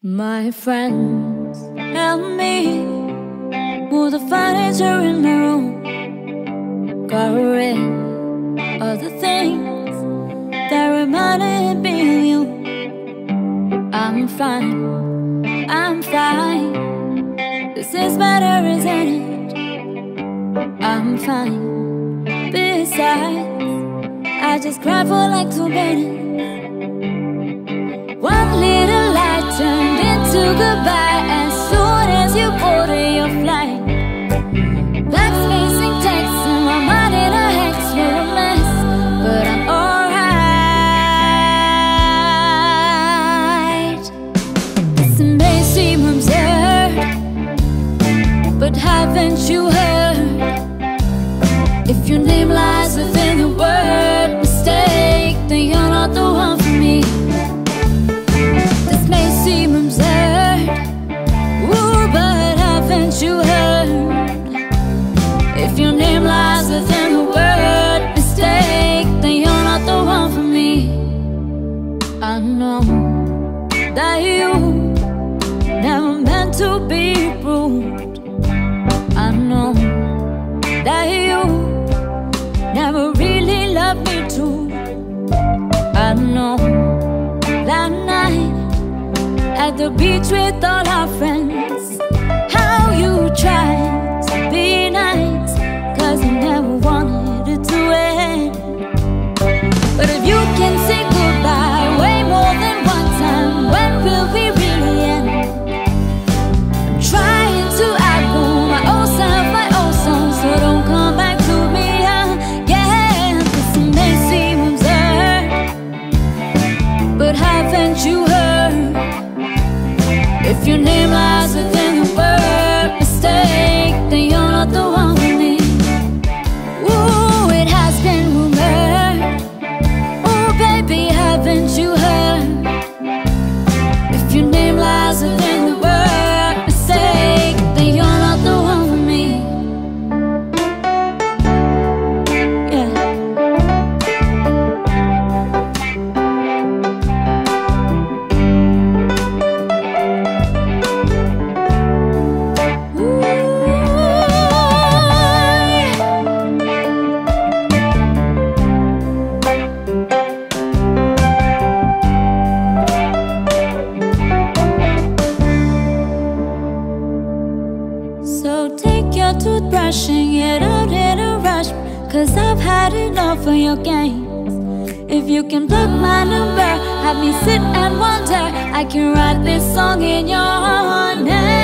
My friends help me move the furniture in my room. Rid of the things that reminded me of you. I'm fine, I'm fine. This is better, isn't it? I'm fine. Besides, I just cried for like two minutes. One Name lies within the word mistake, then you're not the one for me. This may seem absurd, ooh, but haven't you heard? If your name lies within the word mistake, then you're not the one for me. I know that you never meant to be rude. I know that the beach with all our friends, how you tried to be nice, cause you never wanted it to end. But if you can say haven't you your it out in a rush. Cause I've had enough of your games. If you can block my number, have me sit and wonder. I can write this song in your name.